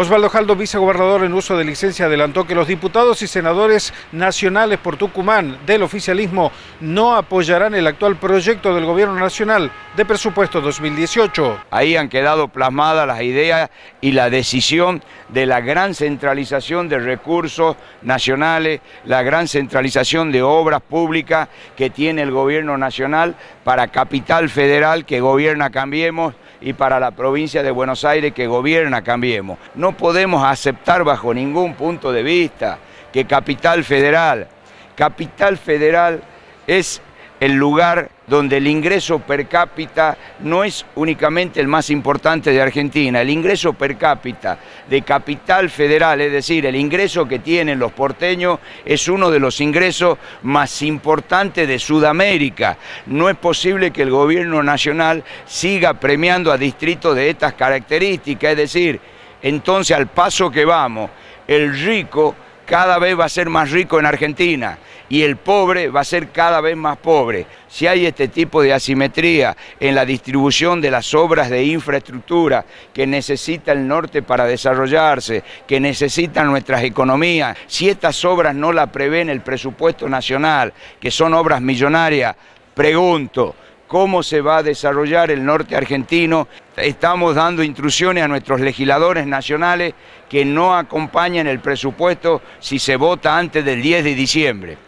Osvaldo Jaldo, vicegobernador en uso de licencia, adelantó que los diputados y senadores nacionales por Tucumán del oficialismo no apoyarán el actual proyecto del gobierno nacional de presupuesto 2018. Ahí han quedado plasmadas las ideas y la decisión de la gran centralización de recursos nacionales, la gran centralización de obras públicas que tiene el gobierno nacional para Capital Federal que gobierna Cambiemos y para la provincia de Buenos Aires que gobierna Cambiemos. No podemos aceptar bajo ningún punto de vista que Capital Federal, Capital Federal es el lugar donde el ingreso per cápita no es únicamente el más importante de Argentina, el ingreso per cápita de capital federal, es decir, el ingreso que tienen los porteños es uno de los ingresos más importantes de Sudamérica. No es posible que el gobierno nacional siga premiando a distritos de estas características, es decir, entonces al paso que vamos, el rico cada vez va a ser más rico en Argentina y el pobre va a ser cada vez más pobre. Si hay este tipo de asimetría en la distribución de las obras de infraestructura que necesita el norte para desarrollarse, que necesitan nuestras economías, si estas obras no la prevén el presupuesto nacional, que son obras millonarias, pregunto, cómo se va a desarrollar el norte argentino. Estamos dando instrucciones a nuestros legisladores nacionales que no acompañen el presupuesto si se vota antes del 10 de diciembre.